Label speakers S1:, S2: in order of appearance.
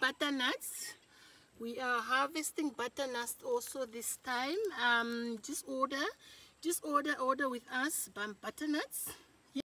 S1: butternuts we are harvesting butternuts also this time. Um, just order just order order with us butternuts